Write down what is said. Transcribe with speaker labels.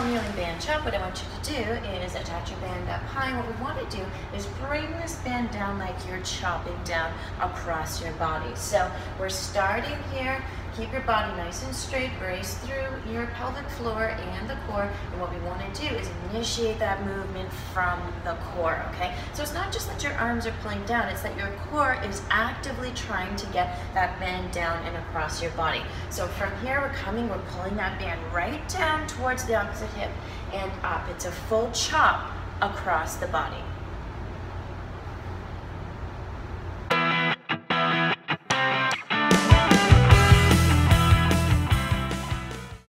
Speaker 1: kneeling band chop, what I want you to do is attach your band up high. What we want to do is bring this band down like you're chopping down across your body. So we're starting here. Keep your body nice and straight, brace through your pelvic floor and the core. And what we want to do is initiate that movement from the core, okay? So it's not just that your arms are pulling down, it's that your core is actively trying to get that band down and across your body. So from here, we're coming, we're pulling that band right down towards the opposite hip and up. It's a full chop across the body.